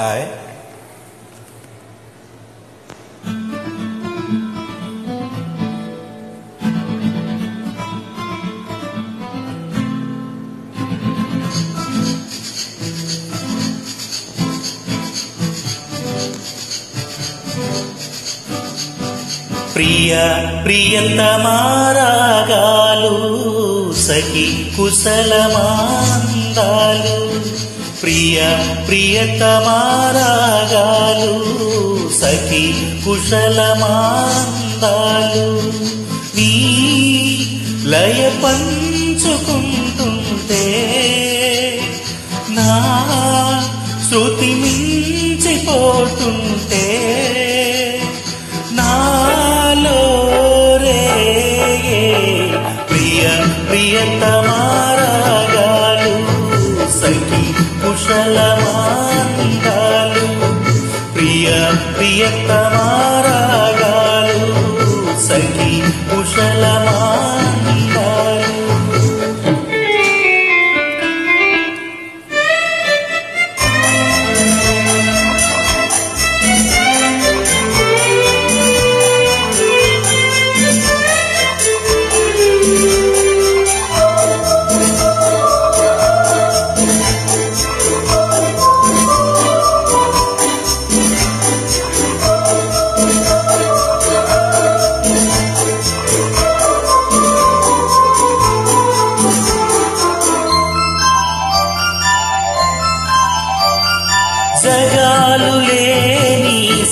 Hi ప్రియ ప్రియతమారాగాలు సఖి కుశలమాందాలు. ప్రియ ప్రియతమారాగాలు సఖి కుశలమాందాలు. నీ లయ పంచుకుంటుంటే నా శృతి మించిపోతుంటే సఖి ప్రియ ప్రియతమారాగాలు సఖీ కుశలమాంగాలు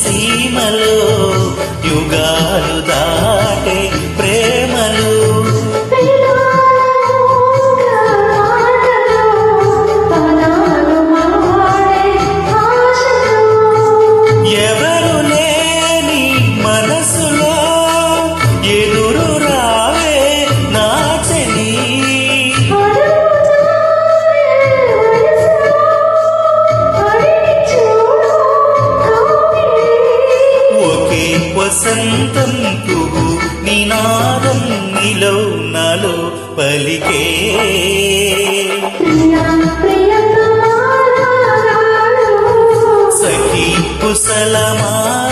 సీమలో యుగాలు వసంతం పువ్వు నినాదం నిలో నాలో పలికే. సఖీ కుశలమాందాలు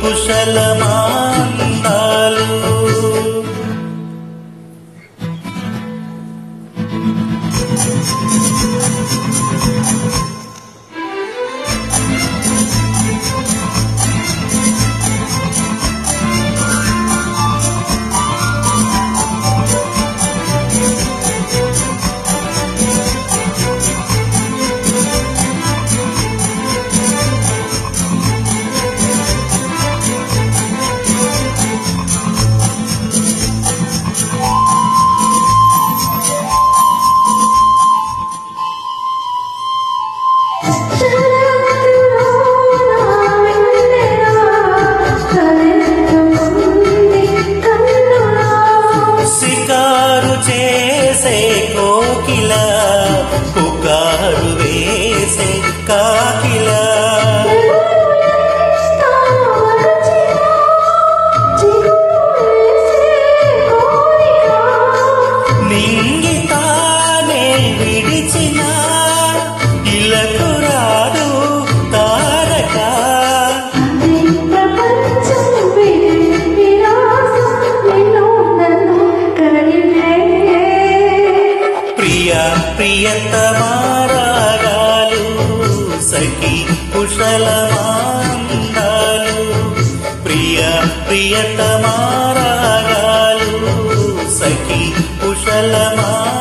कुशलमान्दालु। చేసే కోకిల పుకారు వేసే కాకిలా. ప్రియ ప్రియతమారాగాలు సఖి కుశలమాందాలు ప్రియ ప్రియతమారాగాలు సఖి కుశలమాందాలు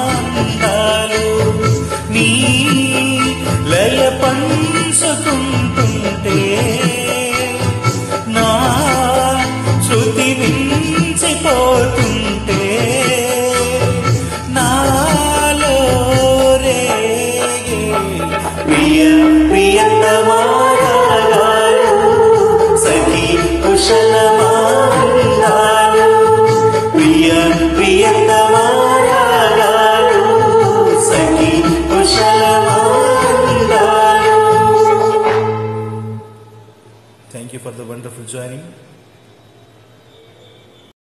journey